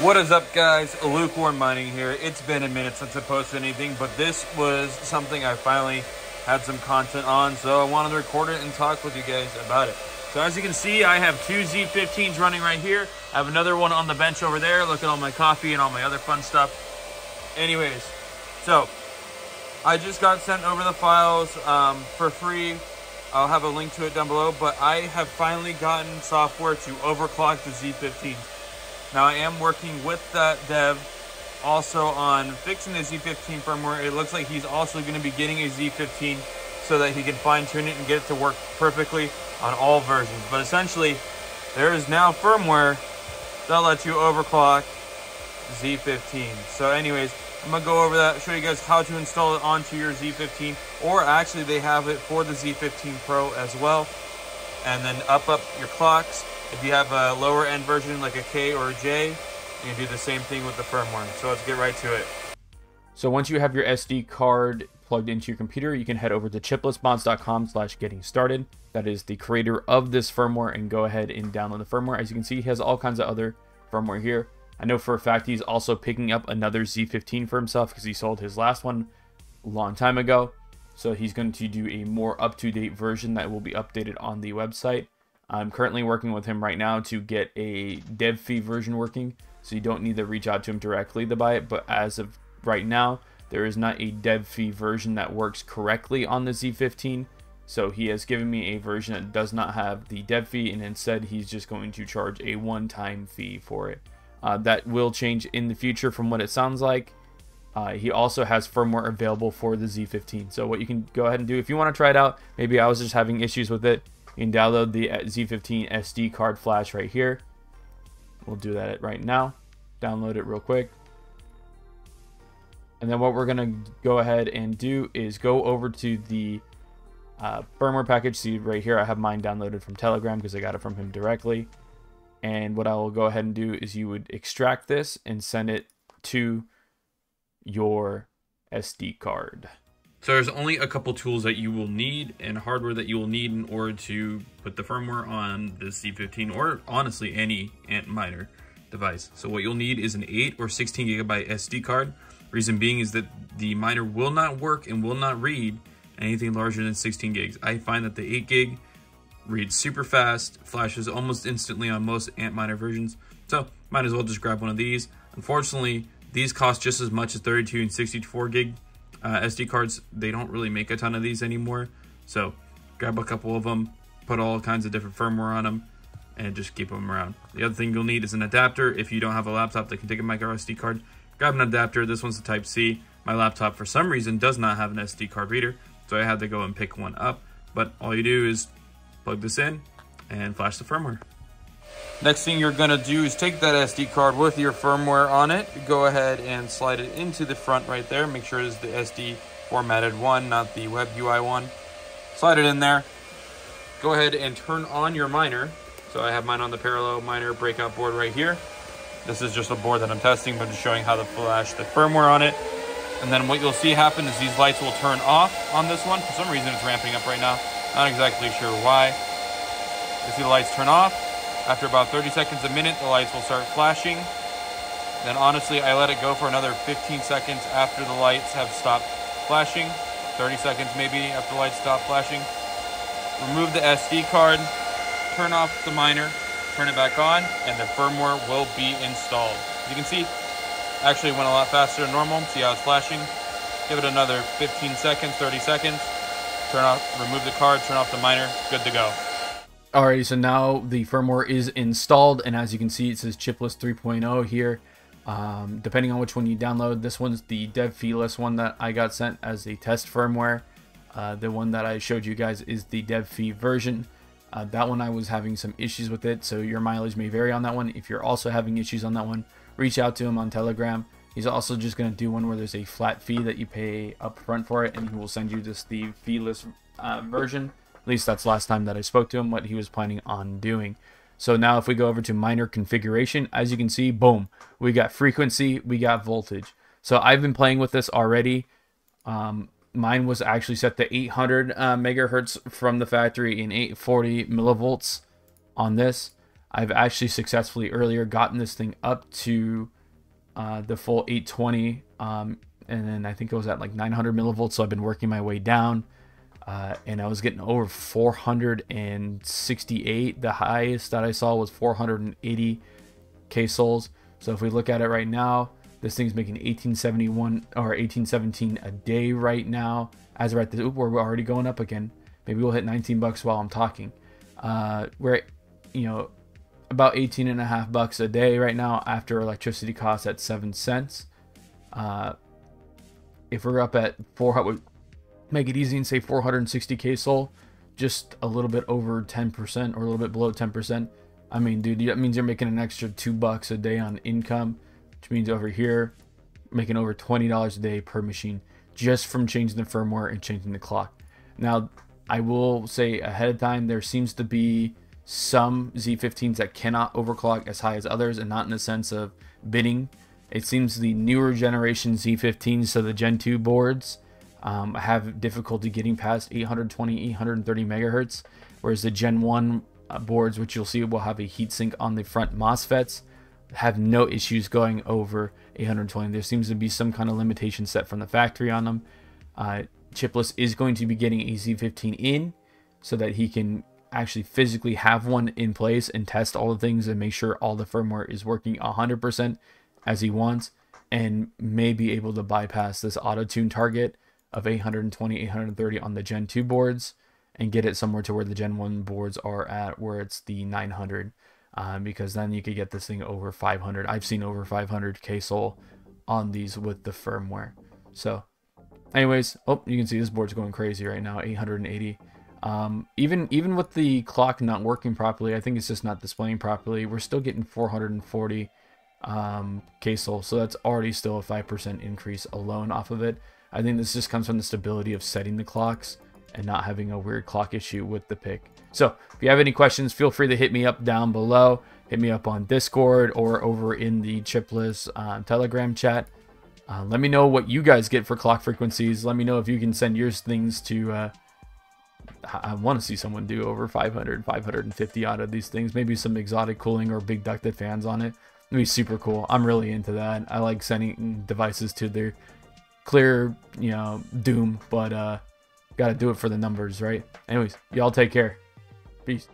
What is up, guys? Lukewarm Mining here. It's been a minute since I posted anything, but this was something I finally had some content on, so I wanted to record it and talk with you guys about it. So as you can see, I have two Z15s running right here. I have another one on the bench over there. Look at all my coffee and all my other fun stuff. Anyways, so I just got sent over the files um, for free. I'll have a link to it down below, but I have finally gotten software to overclock the Z15s. Now I am working with that dev also on fixing the Z15 firmware. It looks like he's also going to be getting a Z15 so that he can fine tune it and get it to work perfectly on all versions. But essentially, there is now firmware that lets you overclock Z15. So anyways, I'm to go over that, show you guys how to install it onto your Z15, or actually they have it for the Z15 Pro as well. And then up up your clocks if you have a lower end version like a K or a J, you can do the same thing with the firmware. So let's get right to it. So once you have your SD card plugged into your computer, you can head over to chiplessmods.com slash getting started. That is the creator of this firmware and go ahead and download the firmware. As you can see, he has all kinds of other firmware here. I know for a fact he's also picking up another Z15 for himself because he sold his last one a long time ago. So he's going to do a more up-to-date version that will be updated on the website. I'm currently working with him right now to get a dev fee version working, so you don't need to reach out to him directly to buy it. But as of right now, there is not a dev fee version that works correctly on the Z15. So he has given me a version that does not have the dev fee, and instead he's just going to charge a one-time fee for it. Uh, that will change in the future from what it sounds like. Uh, he also has firmware available for the Z15. So what you can go ahead and do if you want to try it out, maybe I was just having issues with it, you can download the Z15 SD card flash right here. We'll do that right now. Download it real quick. And then what we're going to go ahead and do is go over to the uh, firmware package. See right here, I have mine downloaded from Telegram because I got it from him directly. And what I will go ahead and do is you would extract this and send it to your SD card. So there's only a couple tools that you will need and hardware that you will need in order to put the firmware on the Z15 or honestly any Antminer device. So what you'll need is an 8 or 16 gigabyte SD card. Reason being is that the miner will not work and will not read anything larger than 16 gigs. I find that the 8 gig reads super fast, flashes almost instantly on most Antminer versions. So might as well just grab one of these. Unfortunately, these cost just as much as 32 and 64 gig uh, SD cards, they don't really make a ton of these anymore. So grab a couple of them, put all kinds of different firmware on them, and just keep them around. The other thing you'll need is an adapter. If you don't have a laptop that can take a micro SD card, grab an adapter. This one's a Type C. My laptop, for some reason, does not have an SD card reader, so I had to go and pick one up. But all you do is plug this in and flash the firmware. Next thing you're gonna do is take that SD card with your firmware on it, go ahead and slide it into the front right there. Make sure it's the SD formatted one, not the web UI one. Slide it in there. Go ahead and turn on your miner. So I have mine on the parallel miner breakout board right here. This is just a board that I'm testing, but just showing how to flash the firmware on it. And then what you'll see happen is these lights will turn off on this one. For some reason, it's ramping up right now. Not exactly sure why. You see the lights turn off. After about 30 seconds a minute, the lights will start flashing. Then honestly, I let it go for another 15 seconds after the lights have stopped flashing. 30 seconds maybe after the lights stop flashing. Remove the SD card, turn off the miner, turn it back on, and the firmware will be installed. As you can see, actually went a lot faster than normal. See how it's flashing? Give it another 15 seconds, 30 seconds. Turn off, remove the card, turn off the miner, good to go. Alrighty, so now the firmware is installed, and as you can see, it says chipless 3.0 here. Um, depending on which one you download, this one's the dev feeless one that I got sent as a test firmware. Uh, the one that I showed you guys is the dev fee version. Uh, that one I was having some issues with it, so your mileage may vary on that one. If you're also having issues on that one, reach out to him on Telegram. He's also just going to do one where there's a flat fee that you pay up front for it, and he will send you just the feeless uh, version. Least that's last time that I spoke to him, what he was planning on doing. So now if we go over to miner configuration, as you can see, boom, we got frequency, we got voltage. So I've been playing with this already. Um, mine was actually set to 800 uh, megahertz from the factory and 840 millivolts on this. I've actually successfully earlier gotten this thing up to uh, the full 820, um, and then I think it was at like 900 millivolts. So I've been working my way down, uh, and I was getting over 468. The highest that I saw was 480k sols. So if we look at it right now, this thing's making 1871 or 1817 a day right now. As we're at the, oop, we're already going up again. Maybe we'll hit 19 bucks while I'm talking. Uh, we're, you know, about 18 and a half bucks a day right now after electricity costs at 7 cents. Uh, if we're up at 400, make it easy and say 460k sol, just a little bit over 10% or a little bit below 10%. I mean, dude, that means you're making an extra two bucks a day on income, which means over here, making over $20 a day per machine just from changing the firmware and changing the clock. Now, I will say ahead of time, there seems to be some Z15s that cannot overclock as high as others, and not in the sense of bidding. It seems the newer generation Z15s, so the Gen 2 boards, um, have difficulty getting past 820, 830 megahertz, whereas the Gen 1 uh, boards, which you'll see will have a heatsink on the front MOSFETs, have no issues going over 820. There seems to be some kind of limitation set from the factory on them. Uh, Chipless is going to be getting a Z15 in so that he can actually physically have one in place and test all the things and make sure all the firmware is working 100% as he wants and may be able to bypass this auto tune target of 820 830 on the gen 2 boards and get it somewhere to where the gen 1 boards are at where it's the 900 um, because then you could get this thing over 500 i've seen over 500 k sol on these with the firmware. So anyways oh you can see this board's going crazy right now 880 um, even even with the clock not working properly, I think it's just not displaying properly. We're still getting 440 um, KSOL, so that's already still a 5% increase alone off of it. I think this just comes from the stability of setting the clocks and not having a weird clock issue with the PIC. So if you have any questions, feel free to hit me up down below. Hit me up on Discord or over in the Chipless uh, Telegram chat. Uh, let me know what you guys get for clock frequencies. Let me know if you can send your things to uh, I want to see someone do over 500, 550 out of these things. Maybe some exotic cooling or big ducted fans on it. It'd be super cool. I'm really into that. I like sending devices to their clear, you know, doom, but uh, gotta do it for the numbers, right? Anyways, y'all take care. Peace.